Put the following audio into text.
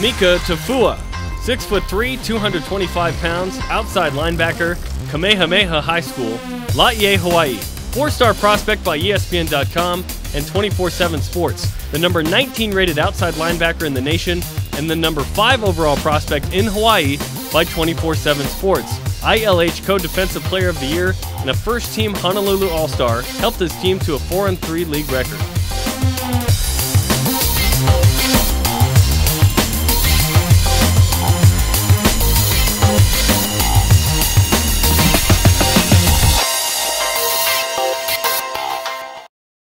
Mika Tafua, 6'3, 225 pounds, outside linebacker, Kamehameha High School, Laie, Hawaii. Four star prospect by ESPN.com and 24 7 Sports. The number 19 rated outside linebacker in the nation and the number 5 overall prospect in Hawaii by 24 7 Sports. ILH Co Defensive Player of the Year and a first team Honolulu All Star helped his team to a 4 3 league record.